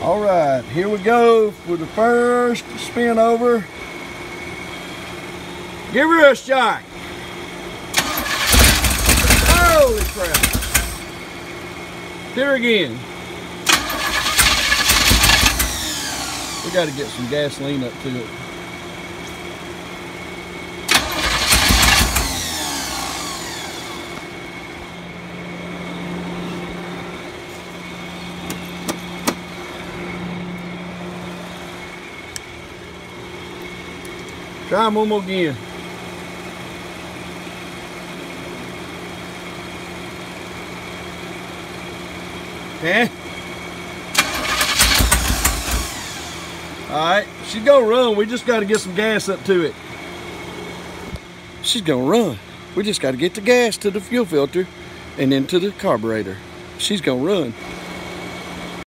All right, here we go for the first spin over. Give her a shot. Holy crap. Hit her again. We got to get some gasoline up to it. More again. Okay. Alright, she's gonna run. We just gotta get some gas up to it. She's gonna run. We just gotta get the gas to the fuel filter and then to the carburetor. She's gonna run.